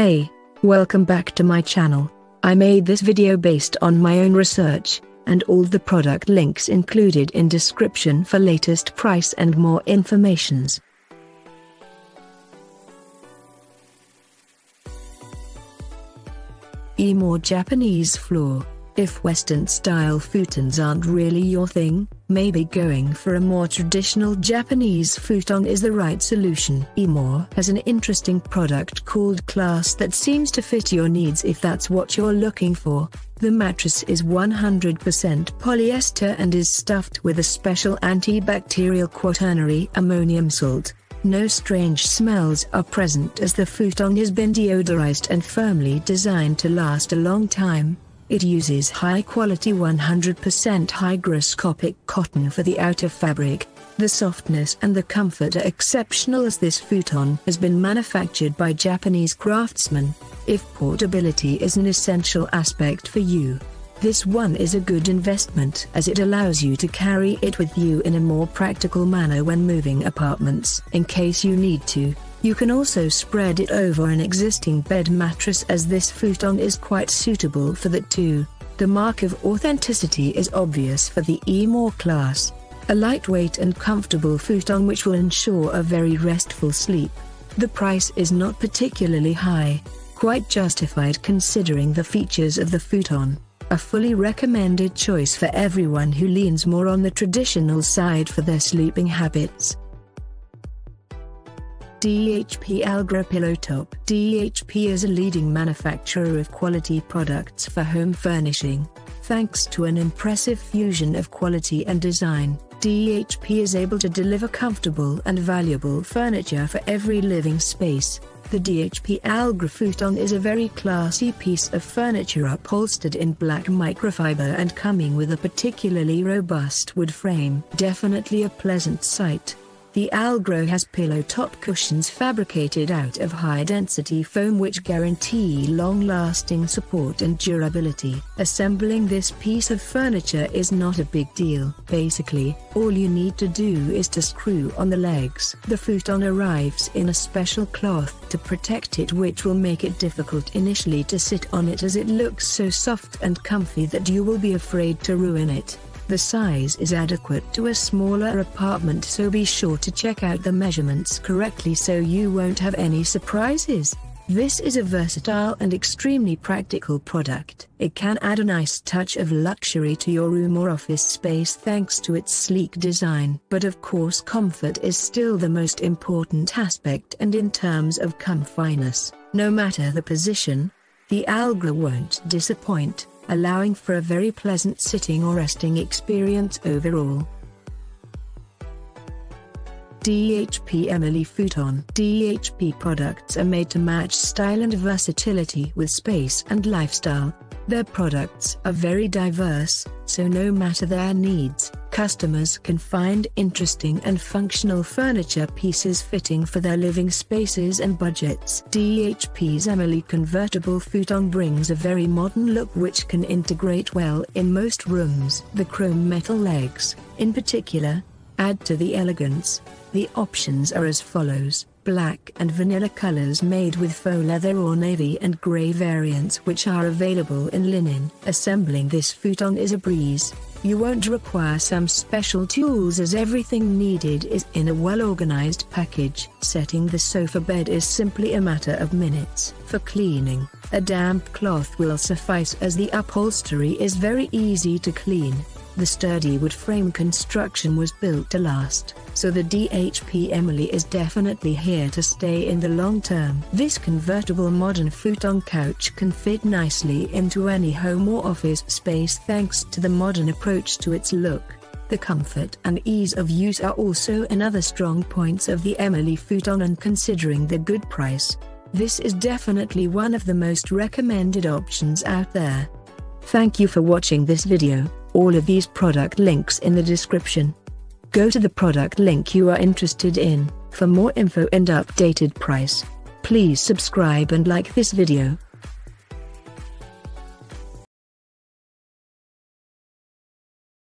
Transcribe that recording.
Hey, welcome back to my channel. I made this video based on my own research, and all the product links included in description for latest price and more informations. Emoor Japanese floor. If Western-style futons aren't really your thing, maybe going for a more traditional Japanese futon is the right solution. Emoor has an interesting product called Class that seems to fit your needs if that's what you're looking for. The mattress is 100% polyester and is stuffed with a special antibacterial quaternary ammonium salt. No strange smells are present as the futon has been deodorized and firmly designed to last a long time. It uses high-quality 100% hygroscopic cotton for the outer fabric. The softness and the comfort are exceptional as this futon has been manufactured by Japanese craftsmen. If portability is an essential aspect for you, this one is a good investment as it allows you to carry it with you in a more practical manner when moving apartments in case you need to. You can also spread it over an existing bed mattress as this futon is quite suitable for that too. The mark of authenticity is obvious for the Emoor class. A lightweight and comfortable futon which will ensure a very restful sleep. The price is not particularly high, quite justified considering the features of the futon. A fully recommended choice for everyone who leans more on the traditional side for their sleeping habits. DHP Allegra Pillow Top DHP is a leading manufacturer of quality products for home furnishing. Thanks to an impressive fusion of quality and design, DHP is able to deliver comfortable and valuable furniture for every living space. The DHP Allegra Futon is a very classy piece of furniture upholstered in black microfiber and coming with a particularly robust wood frame. Definitely a pleasant sight. The Allegra has pillow top cushions fabricated out of high-density foam which guarantee long-lasting support and durability. Assembling this piece of furniture is not a big deal. Basically, all you need to do is to screw on the legs. The futon arrives in a special cloth to protect it which will make it difficult initially to sit on it as it looks so soft and comfy that you will be afraid to ruin it. The size is adequate to a smaller apartment so be sure to check out the measurements correctly so you won't have any surprises. This is a versatile and extremely practical product. It can add a nice touch of luxury to your room or office space thanks to its sleek design. But of course comfort is still the most important aspect and in terms of comfiness, no matter the position, the Allegra won't disappoint allowing for a very pleasant sitting or resting experience overall. DHP Emily Futon DHP products are made to match style and versatility with space and lifestyle. Their products are very diverse, so no matter their needs, customers can find interesting and functional furniture pieces fitting for their living spaces and budgets. DHP's Emily convertible futon brings a very modern look which can integrate well in most rooms. The chrome metal legs, in particular, add to the elegance. The options are as follows black and vanilla colors made with faux leather or navy and gray variants which are available in linen. Assembling this futon is a breeze. You won't require some special tools as everything needed is in a well-organized package. Setting the sofa bed is simply a matter of minutes. For cleaning, a damp cloth will suffice as the upholstery is very easy to clean. The sturdy wood frame construction was built to last, so the DHP Emily is definitely here to stay in the long term. This convertible modern futon couch can fit nicely into any home or office space thanks to the modern approach to its look. The comfort and ease of use are also another strong points of the Emily futon and considering the good price, this is definitely one of the most recommended options out there. Thank you for watching this video all of these product links in the description. Go to the product link you are interested in, for more info and updated price. Please subscribe and like this video.